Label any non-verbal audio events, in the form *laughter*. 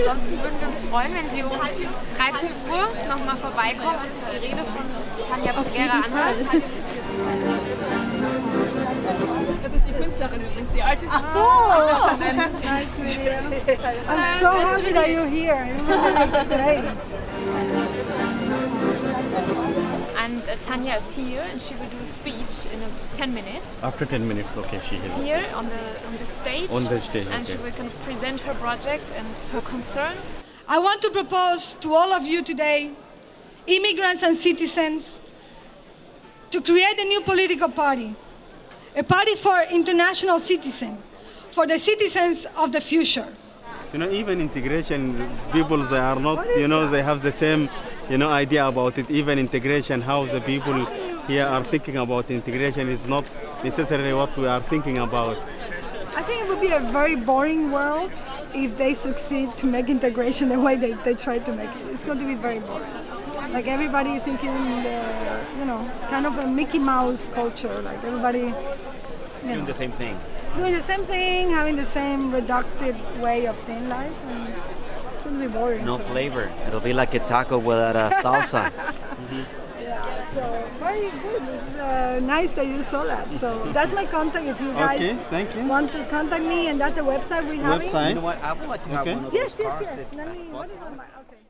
ansonsten würden wir uns freuen, wenn Sie um 13 Uhr nochmal vorbeikommen und sich die Rede von Tanja Bruguera anhören. Das ist die Künstlerin übrigens, die Artist. Ach so! nice I'm so happy that you're here. *laughs* Great. Uh, Tania is here and she will do a speech in uh, 10 minutes. After 10 minutes, okay, she has. Here on the on the stage. On the stage, And she will kind of present her project and her concern. I want to propose to all of you today, immigrants and citizens, to create a new political party, a party for international citizens, for the citizens of the future. You know, even integration, people they are not, you know, they have the same, you know, idea about it. Even integration, how the people here are thinking about integration is not necessarily what we are thinking about. I think it would be a very boring world if they succeed to make integration the way they, they try to make it. It's going to be very boring. Like everybody thinking, uh, you know, kind of a Mickey Mouse culture. Like everybody you know, Doing the same thing. doing the same thing, having the same reductive way of seeing life. And it's going to be boring. No so- flavor. It'll be like a taco without a salsa. *laughs* Yeah, so very good. It's uh, nice that you saw that. So that's my contact if you guys Okay, thank you. want to contact me, and that's the website we have. Website. you know what? I would like to have Okay. one of Yes, those yes, cars yes. if Let me. What is possible. on my? Okay.